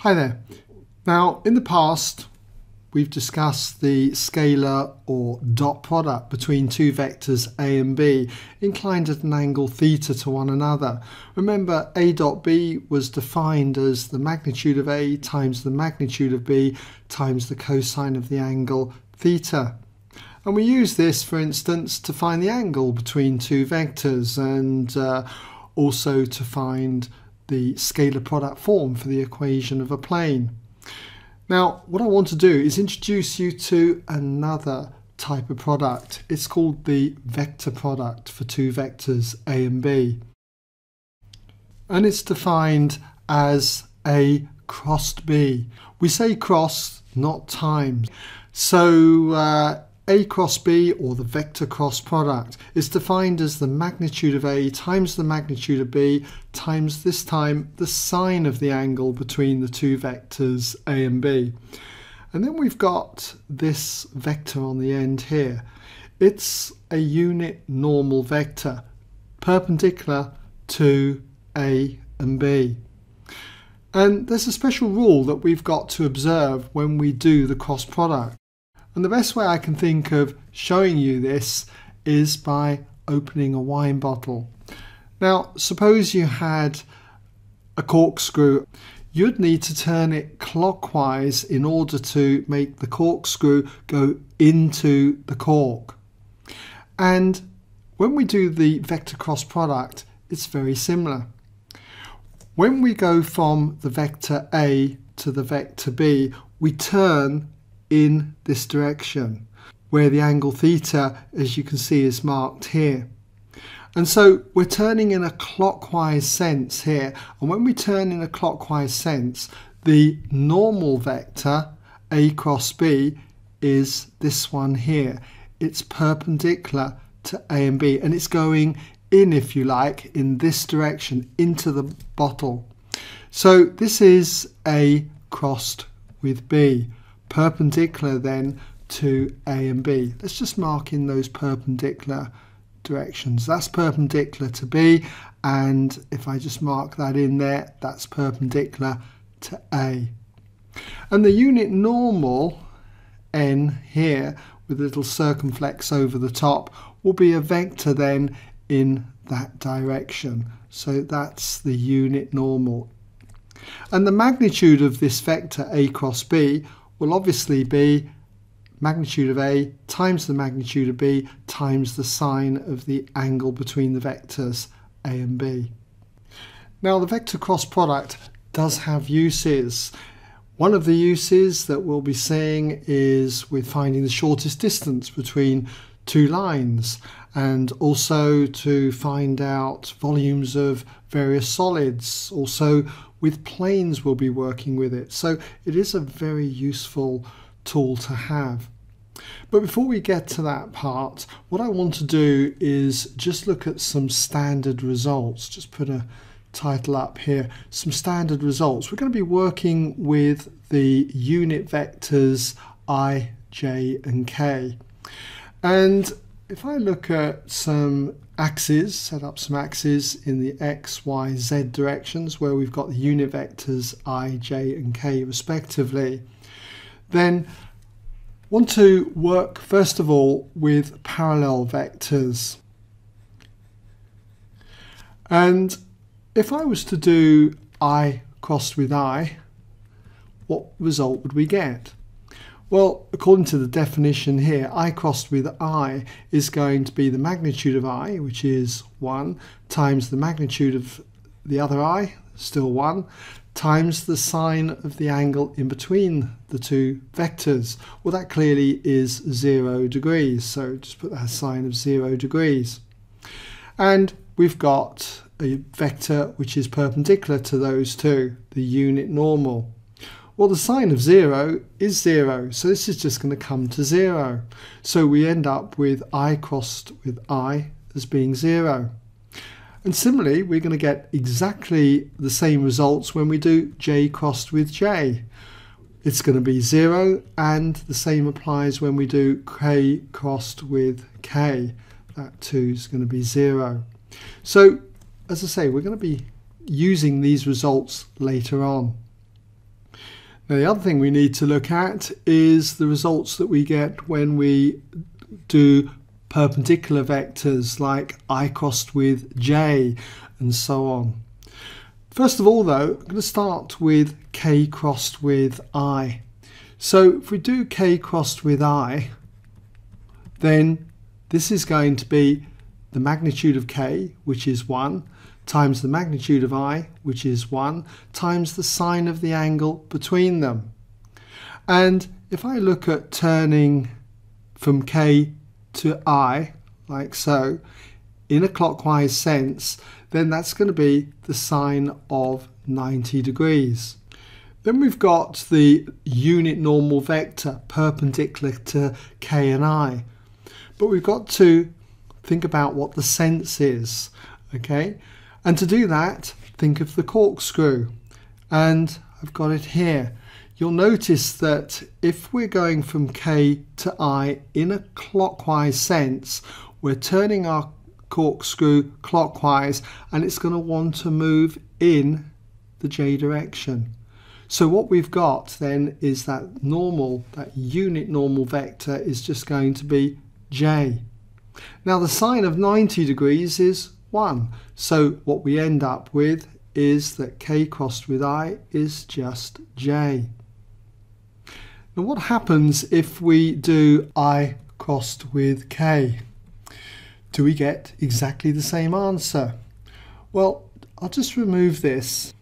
Hi there. Now, in the past, we've discussed the scalar or dot product between two vectors a and b inclined at an angle theta to one another. Remember, a dot b was defined as the magnitude of a times the magnitude of b times the cosine of the angle theta. And we use this, for instance, to find the angle between two vectors and uh, also to find the scalar product form for the equation of a plane. Now, what I want to do is introduce you to another type of product. It's called the vector product for two vectors A and B. And it's defined as A crossed B. We say cross, not times. So uh, a cross B or the vector cross product is defined as the magnitude of A times the magnitude of B times this time the sine of the angle between the two vectors A and B. And then we've got this vector on the end here. It's a unit normal vector perpendicular to A and B. And there's a special rule that we've got to observe when we do the cross product. And the best way I can think of showing you this is by opening a wine bottle. Now, suppose you had a corkscrew. You'd need to turn it clockwise in order to make the corkscrew go into the cork. And when we do the vector cross product, it's very similar. When we go from the vector A to the vector B, we turn in this direction where the angle theta as you can see is marked here. And so we're turning in a clockwise sense here and when we turn in a clockwise sense the normal vector a cross b is this one here. It's perpendicular to a and b and it's going in if you like in this direction into the bottle. So this is a crossed with b perpendicular then to A and B. Let's just mark in those perpendicular directions. That's perpendicular to B and if I just mark that in there, that's perpendicular to A. And the unit normal, N here, with a little circumflex over the top, will be a vector then in that direction. So that's the unit normal. And the magnitude of this vector A cross B will obviously be magnitude of A times the magnitude of B times the sine of the angle between the vectors A and B. Now the vector cross product does have uses. One of the uses that we'll be seeing is with finding the shortest distance between two lines and also to find out volumes of various solids. Also with planes we'll be working with it. So it is a very useful tool to have. But before we get to that part, what I want to do is just look at some standard results. Just put a title up here, some standard results. We're going to be working with the unit vectors i, j and k. And if I look at some axes, set up some axes in the x, y, z directions where we've got the unit vectors i, j and k respectively, then want to work first of all with parallel vectors. And if I was to do i crossed with i, what result would we get? Well, according to the definition here, i crossed with i is going to be the magnitude of i, which is 1, times the magnitude of the other i, still 1, times the sine of the angle in between the two vectors. Well, that clearly is 0 degrees, so just put that sine of 0 degrees. And we've got a vector which is perpendicular to those two, the unit normal. Well, the sine of 0 is 0, so this is just going to come to 0. So we end up with i crossed with i as being 0. And similarly, we're going to get exactly the same results when we do j crossed with j. It's going to be 0, and the same applies when we do k crossed with k. That too is going to be 0. So, as I say, we're going to be using these results later on. Now the other thing we need to look at is the results that we get when we do perpendicular vectors like i crossed with j and so on. First of all though, I'm going to start with k crossed with i. So if we do k crossed with i, then this is going to be the magnitude of k, which is 1, times the magnitude of i, which is 1, times the sine of the angle between them. And if I look at turning from k to i, like so, in a clockwise sense, then that's going to be the sine of 90 degrees. Then we've got the unit normal vector perpendicular to k and i. But we've got to think about what the sense is, okay? And to do that, think of the corkscrew. And I've got it here. You'll notice that if we're going from K to I in a clockwise sense, we're turning our corkscrew clockwise and it's going to want to move in the J direction. So what we've got then is that normal, that unit normal vector is just going to be J. Now the sine of 90 degrees is 1. So what we end up with is that k crossed with i is just j. Now what happens if we do i crossed with k? Do we get exactly the same answer? Well, I'll just remove this.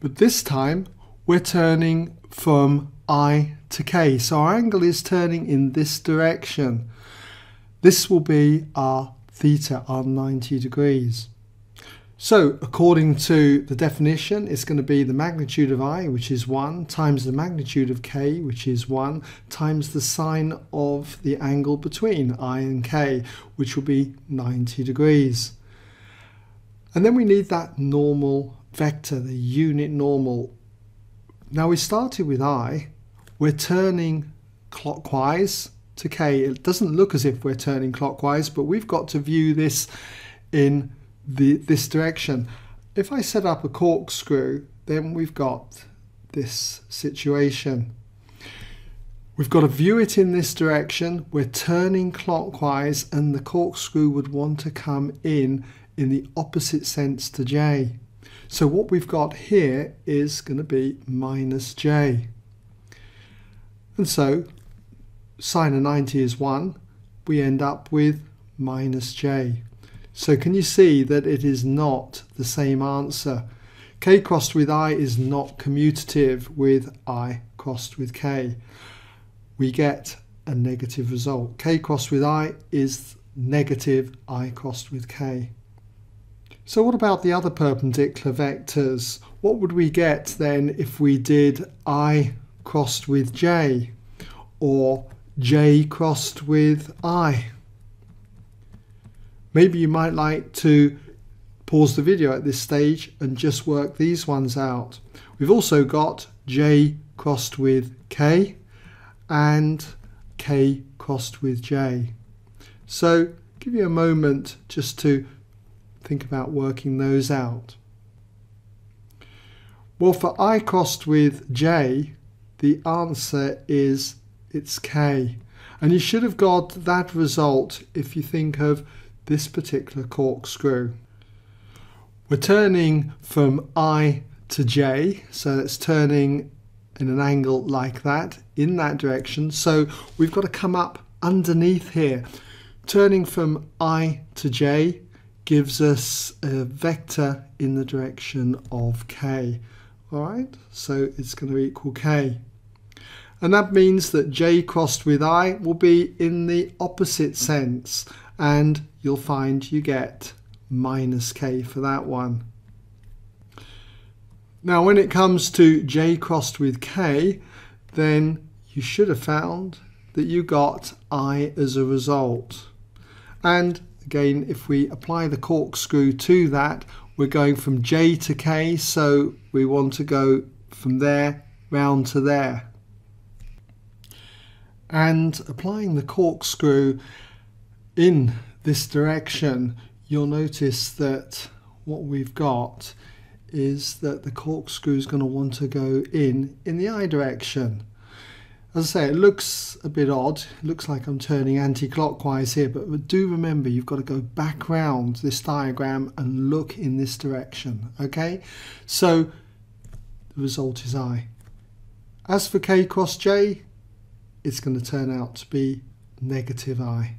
But this time we're turning from i to k. So our angle is turning in this direction. This will be our theta are 90 degrees. So according to the definition, it's going to be the magnitude of i, which is 1, times the magnitude of k, which is 1, times the sine of the angle between i and k, which will be 90 degrees. And then we need that normal vector, the unit normal. Now we started with i, we're turning clockwise to k. It doesn't look as if we're turning clockwise, but we've got to view this in the, this direction. If I set up a corkscrew, then we've got this situation. We've got to view it in this direction. We're turning clockwise and the corkscrew would want to come in in the opposite sense to J. So what we've got here is going to be minus J. And so sine of 90 is 1, we end up with minus j. So can you see that it is not the same answer? k crossed with i is not commutative with i crossed with k. We get a negative result. k crossed with i is negative i crossed with k. So what about the other perpendicular vectors? What would we get then if we did i crossed with j or J crossed with I. Maybe you might like to pause the video at this stage and just work these ones out. We've also got J crossed with K and K crossed with J. So give you a moment just to think about working those out. Well, for I crossed with J, the answer is it's K. And you should have got that result if you think of this particular corkscrew. We're turning from I to J, so it's turning in an angle like that, in that direction. So we've got to come up underneath here. Turning from I to J gives us a vector in the direction of K. All right, so it's going to equal K and that means that j crossed with i will be in the opposite sense and you'll find you get minus k for that one. Now when it comes to j crossed with k then you should have found that you got i as a result and again if we apply the corkscrew to that we're going from j to k so we want to go from there round to there and applying the corkscrew in this direction you'll notice that what we've got is that the corkscrew is going to want to go in in the I direction. As I say, it looks a bit odd. It looks like I'm turning anti-clockwise here, but do remember you've got to go back round this diagram and look in this direction, okay? So the result is I. As for K cross J, it's going to turn out to be negative I.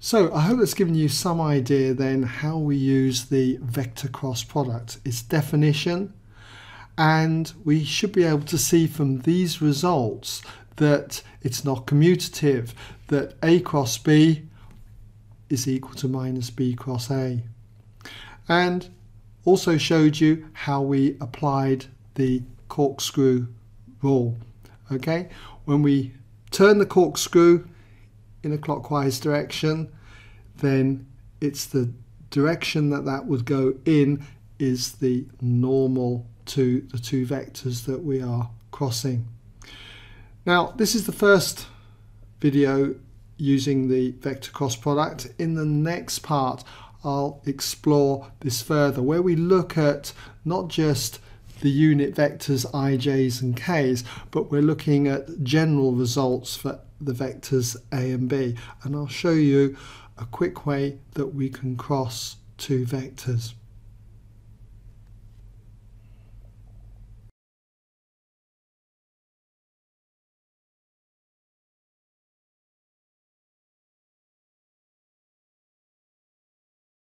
So I hope that's given you some idea then how we use the vector cross product, its definition, and we should be able to see from these results that it's not commutative, that A cross B is equal to minus B cross A. And also showed you how we applied the corkscrew rule. Okay, when we turn the corkscrew in a clockwise direction, then it's the direction that that would go in is the normal to the two vectors that we are crossing. Now this is the first video using the vector cross product. In the next part I'll explore this further where we look at not just the unit vectors ij's and k's but we're looking at general results for the vectors a and b and I'll show you a quick way that we can cross two vectors.